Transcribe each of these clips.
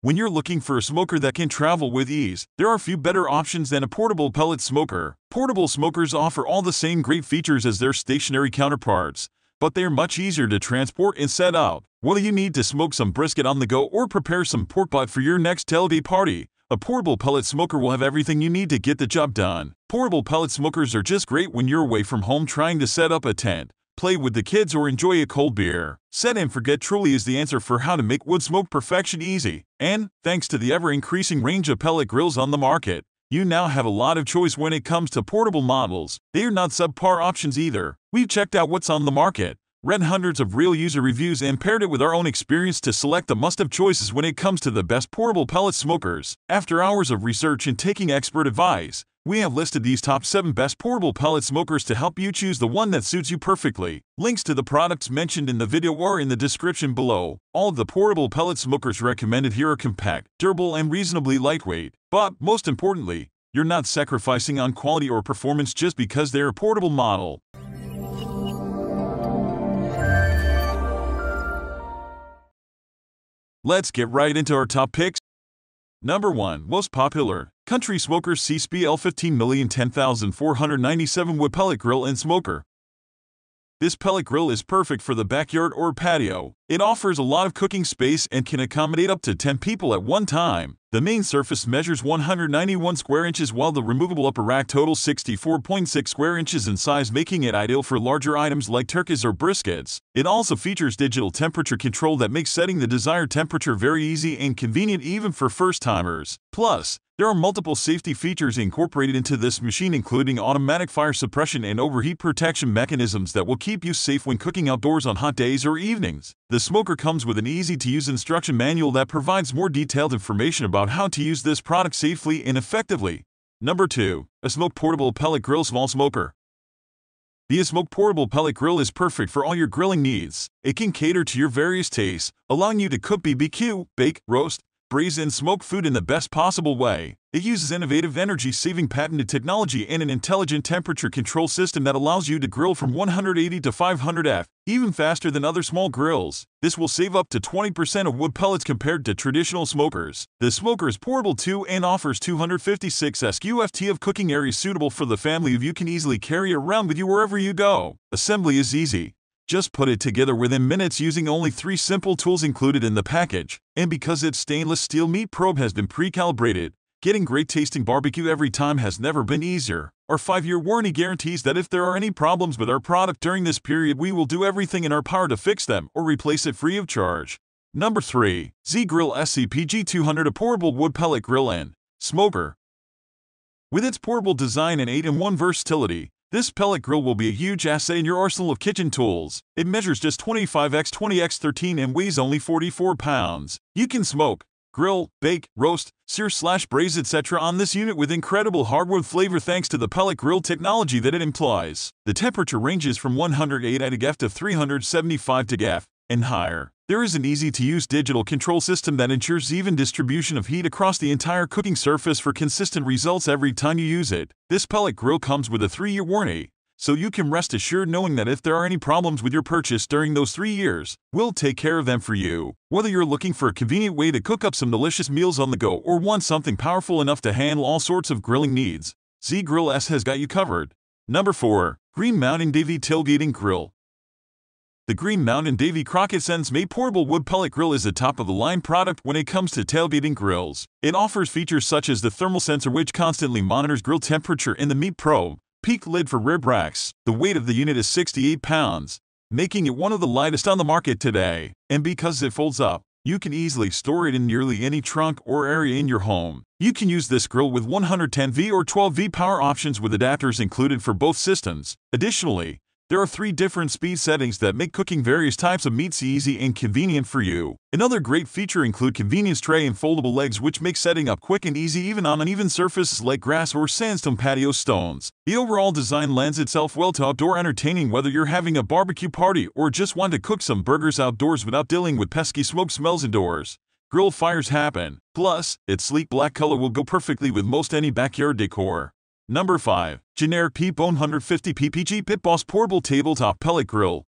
When you're looking for a smoker that can travel with ease, there are few better options than a portable pellet smoker. Portable smokers offer all the same great features as their stationary counterparts, but they are much easier to transport and set up. Whether you need to smoke some brisket on the go or prepare some pork butt for your next tailgate party, a portable pellet smoker will have everything you need to get the job done. Portable pellet smokers are just great when you're away from home trying to set up a tent play with the kids, or enjoy a cold beer. Set and forget truly is the answer for how to make wood smoke perfection easy. And, thanks to the ever increasing range of pellet grills on the market, you now have a lot of choice when it comes to portable models. They are not subpar options either. We've checked out what's on the market, read hundreds of real user reviews, and paired it with our own experience to select the must have choices when it comes to the best portable pellet smokers. After hours of research and taking expert advice, we have listed these top 7 best portable pellet smokers to help you choose the one that suits you perfectly. Links to the products mentioned in the video are in the description below. All of the portable pellet smokers recommended here are compact, durable, and reasonably lightweight. But, most importantly, you're not sacrificing on quality or performance just because they're a portable model. Let's get right into our top picks. Number 1. Most popular. Country Smoker CSP L15010497 wood pellet grill and smoker. This pellet grill is perfect for the backyard or patio. It offers a lot of cooking space and can accommodate up to 10 people at one time. The main surface measures 191 square inches while the removable upper rack totals 64.6 square inches in size making it ideal for larger items like turkeys or briskets. It also features digital temperature control that makes setting the desired temperature very easy and convenient even for first-timers. Plus, there are multiple safety features incorporated into this machine including automatic fire suppression and overheat protection mechanisms that will keep you safe when cooking outdoors on hot days or evenings. The smoker comes with an easy-to-use instruction manual that provides more detailed information about how to use this product safely and effectively. Number 2. ASMOKE Portable Pellet Grill Small Smoker the Smoke Portable Pellet Grill is perfect for all your grilling needs. It can cater to your various tastes, allowing you to cook BBQ, bake, roast, braise and smoke food in the best possible way. It uses innovative energy-saving patented technology and an intelligent temperature control system that allows you to grill from 180 to 500 F, even faster than other small grills. This will save up to 20% of wood pellets compared to traditional smokers. The smoker is portable too and offers 256 SQFT of cooking area suitable for the family of you can easily carry around with you wherever you go. Assembly is easy. Just put it together within minutes using only three simple tools included in the package. And because its stainless steel meat probe has been pre-calibrated, getting great tasting barbecue every time has never been easier. Our 5-year warranty guarantees that if there are any problems with our product during this period we will do everything in our power to fix them or replace it free of charge. Number 3. Z-Grills ZPG-200A portable wood pellet grill and smoker. With its portable design and 8-in-1 versatility, this pellet grill will be a huge asset in your arsenal of kitchen tools. It measures just 25x 20x 13 and weighs only 44 pounds. You can smoke, grill, bake, roast, sear slash braise etc. on this unit with incredible hardwood flavor thanks to the pellet grill technology that it implies. The temperature ranges from 108 ATG to 375 TGF and higher. There is an easy-to-use digital control system that ensures even distribution of heat across the entire cooking surface for consistent results every time you use it. This pellet grill comes with a 3-year warranty, so you can rest assured knowing that if there are any problems with your purchase during those 3 years, we'll take care of them for you. Whether you're looking for a convenient way to cook up some delicious meals on the go or want something powerful enough to handle all sorts of grilling needs, Z-Grills has got you covered. Number 4. Green Mountain Davy Tailgating Grill the Green Mountain Davy Crockett Sense-Mate portable wood pellet grill is a top-of-the-line product when it comes to tailgating grills. It offers features such as the thermal sensor which constantly monitors grill temperature in the meat probe, peak lid for rib racks. The weight of the unit is 68 pounds, making it one of the lightest on the market today. And because it folds up, you can easily store it in nearly any trunk or area in your home. You can use this grill with 110V or 12V power options with adapters included for both systems. Additionally, there are three different speed settings that make cooking various types of meats easy and convenient for you. Another great feature include convenience tray and foldable legs which make setting up quick and easy even on uneven surfaces like grass or sandstone patio stones. The overall design lends itself well to outdoor entertaining whether you're having a barbecue party or just want to cook some burgers outdoors without dealing with pesky smoke smells indoors. Grill fires happen. Plus, its sleek black color will go perfectly with most any backyard decor. Number 5. Generic P-Bone 150 PPG Pit Boss Portable Tabletop Pellet Grill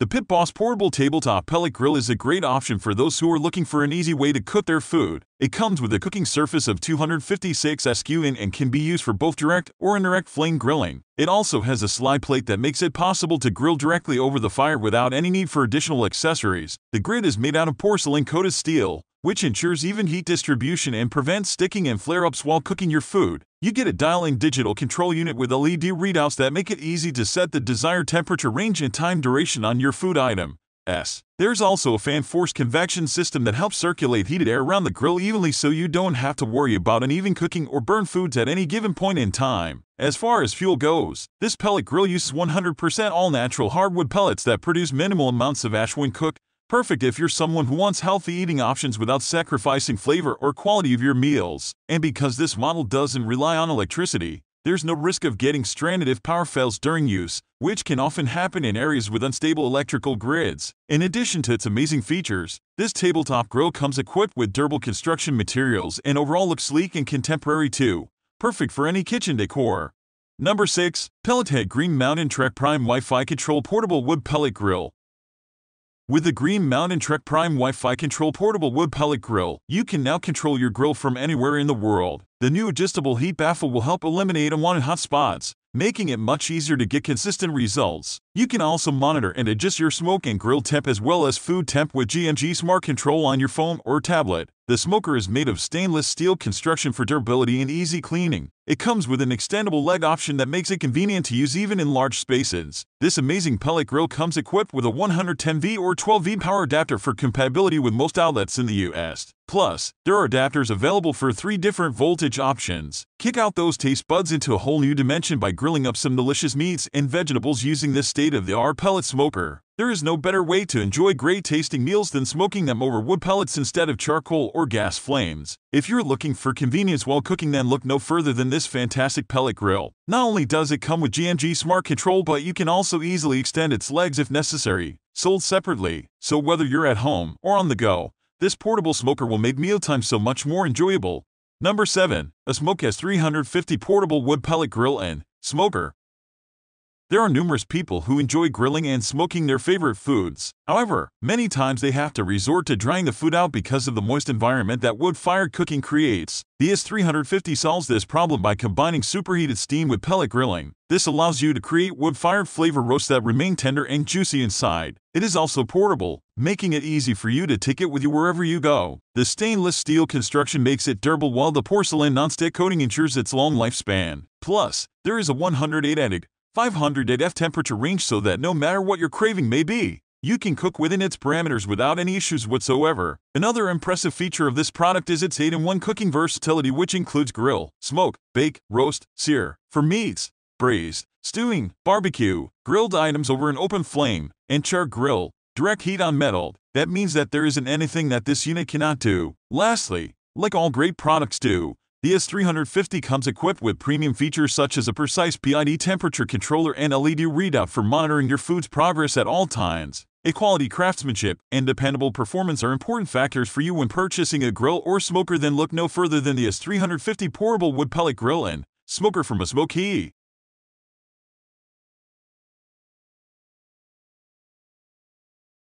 The Pit Boss Portable Tabletop Pellet Grill is a great option for those who are looking for an easy way to cook their food. It comes with a cooking surface of 256 SQ in and can be used for both direct or indirect flame grilling. It also has a slide plate that makes it possible to grill directly over the fire without any need for additional accessories. The grid is made out of porcelain coated steel, which ensures even heat distribution and prevents sticking and flare-ups while cooking your food. You get a dial-in digital control unit with LED readouts that make it easy to set the desired temperature range and time duration on your food item. S. There's also a fan force convection system that helps circulate heated air around the grill evenly so you don't have to worry about uneven cooking or burn foods at any given point in time. As far as fuel goes, this pellet grill uses 100% all natural hardwood pellets that produce minimal amounts of ash when cooked, Perfect if you're someone who wants healthy eating options without sacrificing flavor or quality of your meals. And because this model doesn't rely on electricity, there's no risk of getting stranded if power fails during use, which can often happen in areas with unstable electrical grids. In addition to its amazing features, this tabletop grill comes equipped with durable construction materials and overall looks sleek and contemporary too, perfect for any kitchen decor. Number 6. Pellethead Green Mountain Trek Prime Wi-Fi Control Portable Wood Pellet Grill with the Green Mountain Trek Prime Wi-Fi Control Portable Wood Pellet Grill, you can now control your grill from anywhere in the world. The new adjustable heat baffle will help eliminate unwanted hot spots, making it much easier to get consistent results. You can also monitor and adjust your smoke and grill temp as well as food temp with GMG Smart Control on your phone or tablet. The smoker is made of stainless steel construction for durability and easy cleaning. It comes with an extendable leg option that makes it convenient to use even in large spaces. This amazing pellet grill comes equipped with a 110V or 12V power adapter for compatibility with most outlets in the US. Plus, there are adapters available for three different voltage options. Kick out those taste buds into a whole new dimension by grilling up some delicious meats and vegetables using this state-of-the-art pellet smoker. There is no better way to enjoy great tasting meals than smoking them over wood pellets instead of charcoal or gas flames. If you're looking for convenience while cooking then look no further than this fantastic pellet grill. Not only does it come with GMG Smart Control but you can also easily extend its legs if necessary, sold separately, so whether you're at home or on the go, this portable smoker will make mealtime so much more enjoyable. Number 7. ASMOKE AS350 Portable Wood Pellet Grill and Smoker there are numerous people who enjoy grilling and smoking their favorite foods. However, many times they have to resort to drying the food out because of the moist environment that wood-fired cooking creates. The S350 solves this problem by combining superheated steam with pellet grilling. This allows you to create wood-fired flavor roasts that remain tender and juicy inside. It is also portable, making it easy for you to take it with you wherever you go. The stainless steel construction makes it durable while the porcelain nonstick coating ensures its long lifespan. Plus, there is a 108 attic 500 at F temperature range so that no matter what your craving may be, you can cook within its parameters without any issues whatsoever. Another impressive feature of this product is its 8-in-1 cooking versatility which includes grill, smoke, bake, roast, sear, for meats, braised, stewing, barbecue, grilled items over an open flame, and char grill, direct heat on metal. That means that there isn't anything that this unit cannot do. Lastly, like all great products do, the S350 comes equipped with premium features such as a precise PID temperature controller and LED readout for monitoring your food's progress at all times. A quality craftsmanship and dependable performance are important factors for you when purchasing a grill or smoker then look no further than the S350 portable wood pellet grill and smoker from a Smoky.